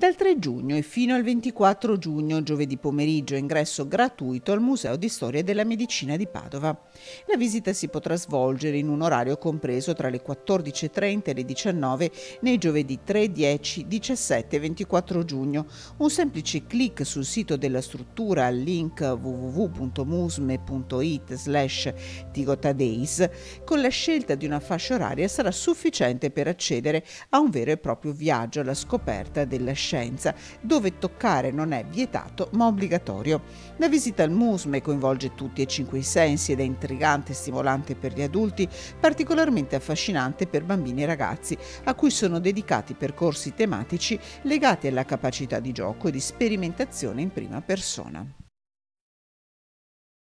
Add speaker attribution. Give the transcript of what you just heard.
Speaker 1: Dal 3 giugno e fino al 24 giugno, giovedì pomeriggio, ingresso gratuito al Museo di Storia della Medicina di Padova. La visita si potrà svolgere in un orario compreso tra le 14.30 e le 19 nei giovedì 3, 10, 17 e 24 giugno. Un semplice clic sul sito della struttura al link www.musme.it slash tigotadeis con la scelta di una fascia oraria sarà sufficiente per accedere a un vero e proprio viaggio alla scoperta della scienza dove toccare non è vietato ma obbligatorio. La visita al Musme coinvolge tutti e cinque i sensi ed è intrigante e stimolante per gli adulti, particolarmente affascinante per bambini e ragazzi, a cui sono dedicati percorsi tematici legati alla capacità di gioco e di sperimentazione in prima persona.